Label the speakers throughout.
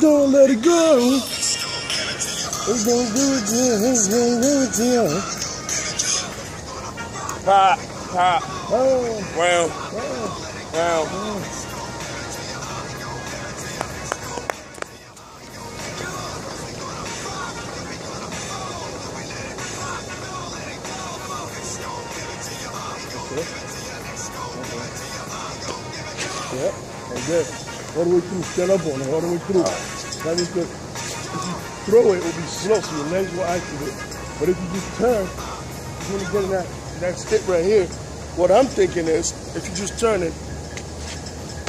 Speaker 1: don't let it go. Gonna do it, yeah, it's gonna do it, yeah.
Speaker 2: Pop, pop,
Speaker 1: Oh,
Speaker 2: well,
Speaker 1: oh,
Speaker 2: well.
Speaker 1: oh. Yeah, and good. All the way through, stand up on it, all the way through. That is good. If you throw it, it'll be slow, so your legs will activate. But if you just turn, you're gonna get in that, that stick right here. What I'm thinking is, if you just turn it,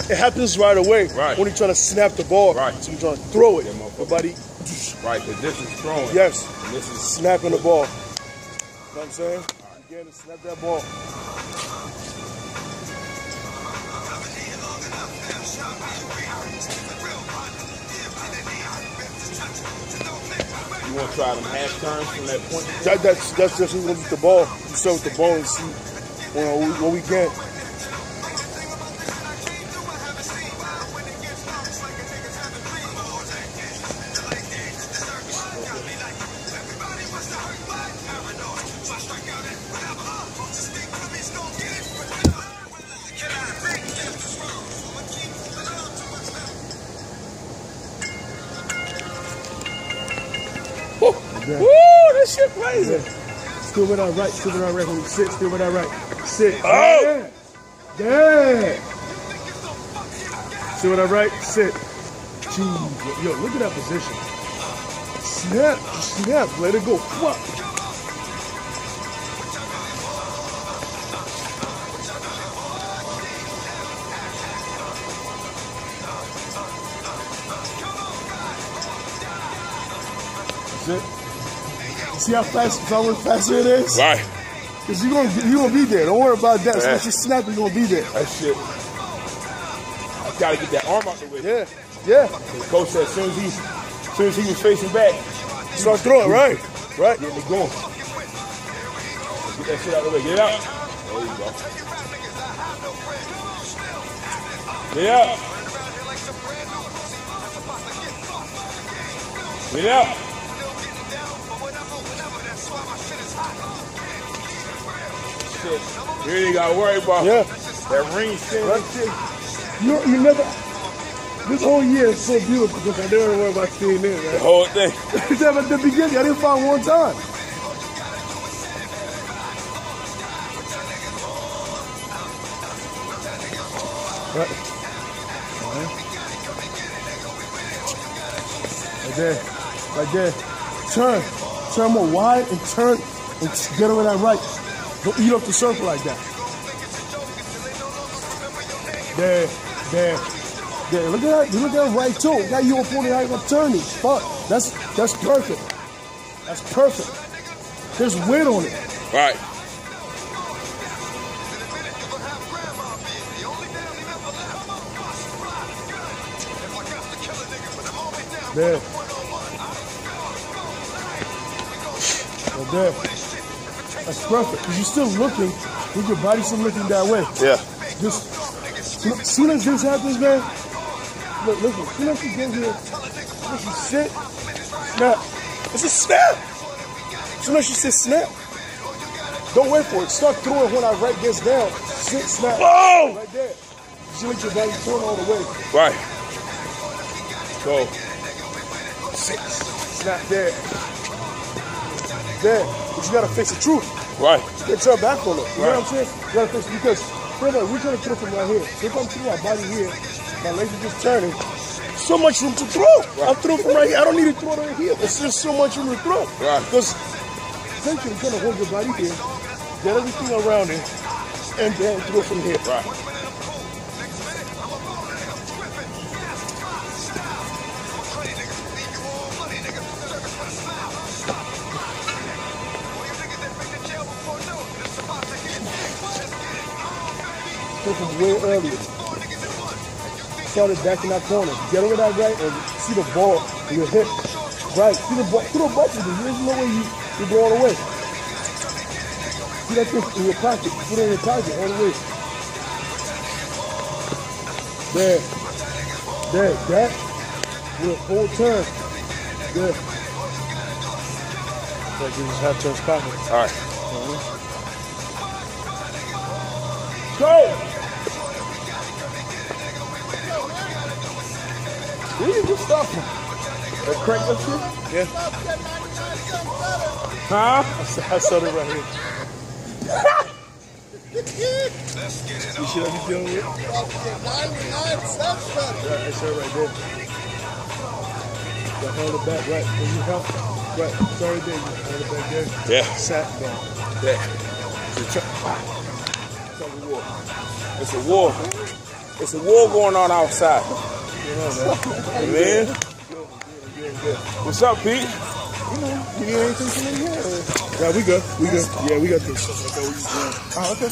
Speaker 1: it happens right away
Speaker 2: Right.
Speaker 1: when you're trying to snap the ball.
Speaker 2: Right.
Speaker 1: So you're trying to throw it.
Speaker 2: Yeah.
Speaker 1: Nobody
Speaker 2: Right, because this is throwing.
Speaker 1: Yes.
Speaker 2: And this is
Speaker 1: snapping the ball. You know what I'm saying? Again, to snap that ball.
Speaker 2: To try them half turns from that point.
Speaker 1: That, that's that's just who's gonna get the ball. You start with the ball and see you know, what we get. Yeah.
Speaker 2: Woo this shit crazy.
Speaker 1: Still with our right, still with our right. Sit, still with our right. Sit.
Speaker 2: Oh!
Speaker 1: Yeah. yeah. Still with our right. Sit. Jeez. Yo, look at that position. Snap. Snap. Let it go. Fuck. It. See how fast, how much faster it is?
Speaker 2: Right.
Speaker 1: Cause you gonna you gonna be there. Don't worry about that. As soon
Speaker 2: Yeah.
Speaker 1: as you snap, you're gonna be there.
Speaker 2: That shit. I gotta get that arm out the way.
Speaker 1: Yeah, yeah.
Speaker 2: The coach said as soon as he, as soon as he was facing back,
Speaker 1: Start throwing, right? Right.
Speaker 2: getting it going. Get that shit out the way. Get out. There you go. Get out. Get out. Shit. You ain't gotta worry about
Speaker 1: Yeah.
Speaker 2: that ring shit.
Speaker 1: Right. You you never. This whole year is so beautiful because I never worry about seeing it,
Speaker 2: The whole thing.
Speaker 1: Except at the beginning, I didn't find one time. Right. Right there. Right there. Turn. Turn more wide and turn and get over that right. Don't eat up the circle like that. There, there, there. Look at that. Look at that right toe. Got you opponent out of turning. Fuck. That's that's perfect. That's perfect. There's weight on it.
Speaker 2: Right.
Speaker 1: There. Right there. That's perfect. Cause you're still looking with your body still looking that way.
Speaker 2: Yeah.
Speaker 1: Just as soon as this happens, man. Look, listen. As soon as you get here, as you sit, snap. It's a snap. As soon as you sit, snap. Don't wait for it. Start throwing when I right gets down. Sit, snap.
Speaker 2: Whoa!
Speaker 1: Right there. You let your body turn all the way.
Speaker 2: Right. Go.
Speaker 1: Sit, snap there. There. But you gotta face the truth.
Speaker 2: Right.
Speaker 1: Get your back on it. You know what I'm saying? You gotta face because remember, we're trying to throw from right here. If I'm through my body here, my legs are just turning. So much room to throw. I'm throwing from right here. I don't need to throw it right here. It's just so much room to throw.
Speaker 2: Right.
Speaker 1: Because essentially you're gonna hold your body here, get everything around it, and then throw from here.
Speaker 2: Right.
Speaker 1: Throw from way earlier. Started back in that corner. Get over that right and see the ball in your hip. Right. See the ball. Through the ball. There's no way you, you're going away. See that thing in your pocket. Put it in your pocket all the way. There. There. That. Good. Whole turn. Good. Like you just have turns pocket.
Speaker 2: All right. Mm-hmm.
Speaker 1: Go! Really good stuff. That crank that shit? Yeah. Huh? I saw, I saw it right here. you should have been dealing with? Yeah, that's her right there. You hold it back, right? When you help, right? It's already there. You hold it back there.
Speaker 2: Yeah.
Speaker 1: Sat down.
Speaker 2: Yeah. It's a, it's a war. It's a war. It's a war going on outside.
Speaker 1: Know, man.
Speaker 2: Man.
Speaker 1: Good, good.
Speaker 2: What's up, Pete?
Speaker 1: You know, you need anything from me here? Yeah, we good. We good. Yeah, we got this. Oh, okay.